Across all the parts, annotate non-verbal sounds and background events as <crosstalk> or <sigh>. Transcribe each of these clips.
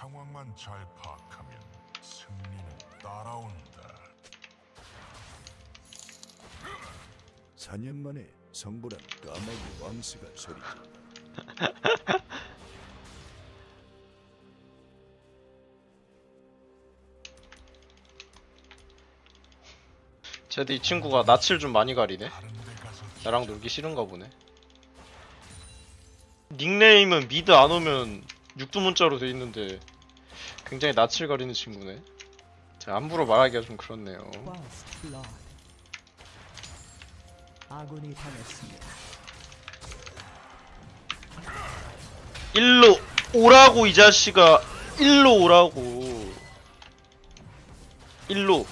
상황만 잘 파악하면 승리는 따라온다. 4년 만에 성불한 까마귀 왕스가 소리지. <laughs> 쟤도 이 친구가 낯을 좀 많이 가리네. 나랑 놀기 싫은가 보네. 닉네임은 미드 안 오면 육두문자로 돼 있는데 굉장히 낯을 가리는 친구네. 제가 함부로 말하기가 좀 그렇네요. 아군이 당했습니다. 일로 오라고 이 자식아. 일로 오라고. 일로.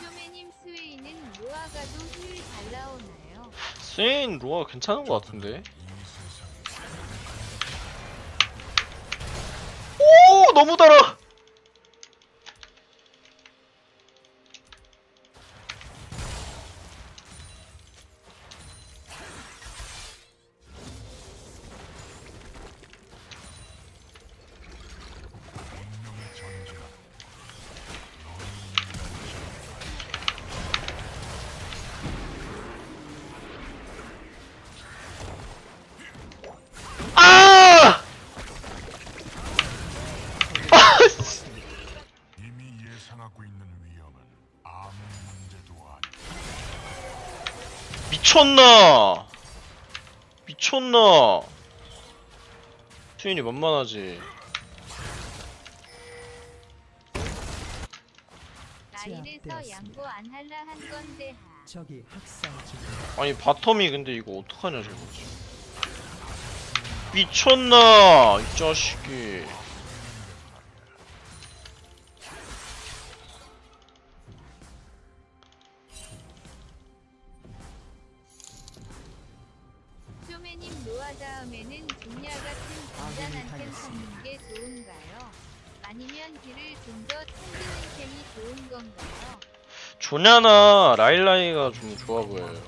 쇼메님 스웨이는 로아가도 훌잘 나오나요? 세인 로아 괜찮은 것 같은데. 너무 달아. 미쳤나? 미쳤나? 수인이 만만하지. 라인에서 제압되었습니다. 양보 안 할라 한 건데 하. 적이 학살 중. 아니 바텀이 근데 이거 어떡하냐 저거 미쳤나 이 자식이 단단한 템 찾는 게 좋은가요? 아니면 딜을 좀 더 챙기는 템이 좋은 건가요? 조냐나 라일라이가 좀 좋아 보여요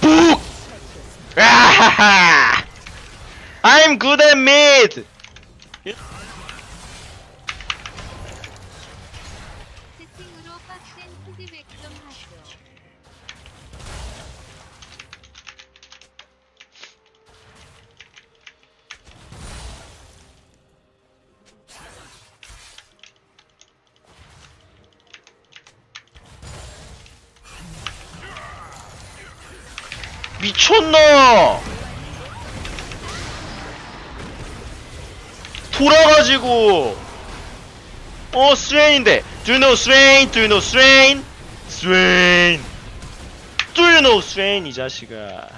북! 아하하! <laughs> I'm good at mid! 미쳤나? 돌아가지고 어 스웨인데 Do you know 스웨인? Do you know 스웨인? 스웨인 Do you know 스웨인 이 자식아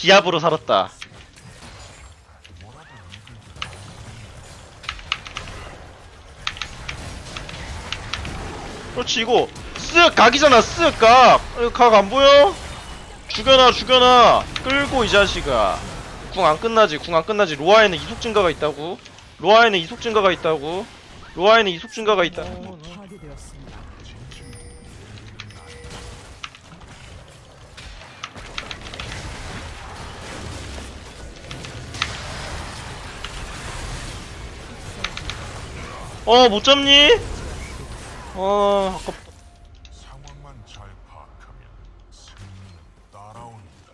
기압으로 살았다. 그렇지 이거. 쓱 각이잖아 쓱각. 각 안 보여? 죽여놔 죽여놔. 끌고 이 자식아. 궁 안 끝나지 궁 안 끝나지. 로아에는 이속 증가가 있다고. 로아에는 이속 증가가 있다고. 로아에는 이속 증가가 있다 어 못 잡니? 어 아깝다 상황만 잘 파악하면 승리는 따라온다.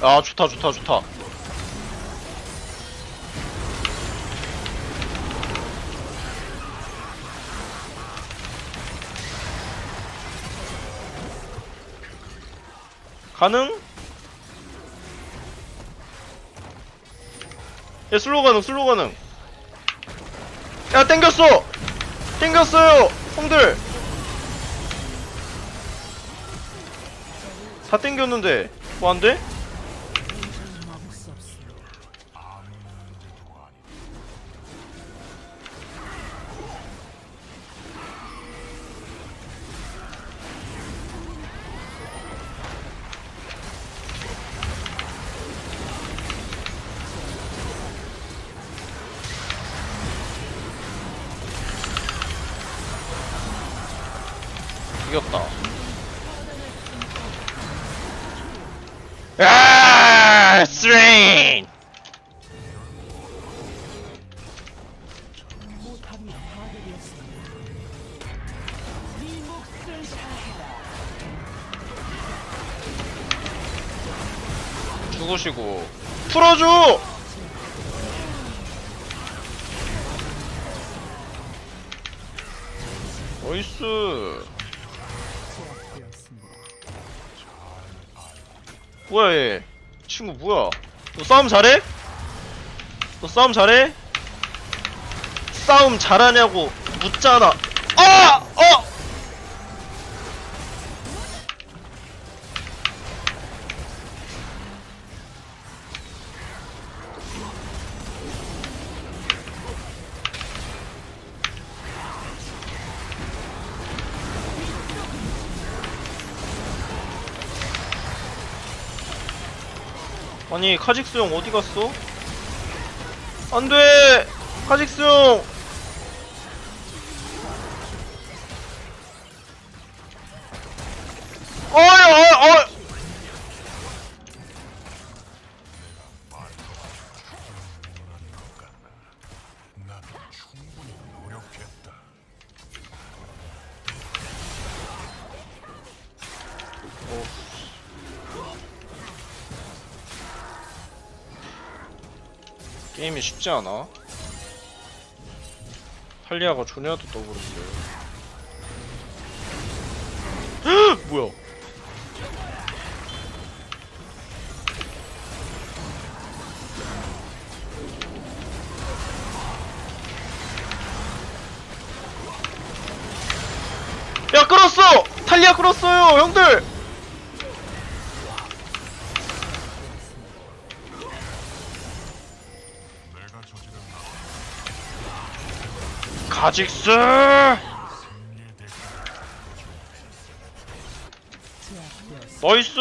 아 좋다 좋다 좋다 가능? 야 슬로우 가능 슬로우 가능 야 땡겼어 땡겼어요 형들 다 땡겼는데 뭐 안돼? 이겼다. 아 스레인. 죽으시고. 풀어줘! 나이스 뭐야 얘 친구 뭐야 너 싸움 잘해? 너 싸움 잘해? 싸움 잘하냐고 묻잖아 아! 어! 아니 카직스 형 어디 갔어? 안돼! 카직스 형 어이 어이 어이 게임이 쉽지 않아 할리아가 조냐도 떠버렸어요 뭐야 야 끌었어! 탈리아 끌었어요 형들! 가직스! 나이스!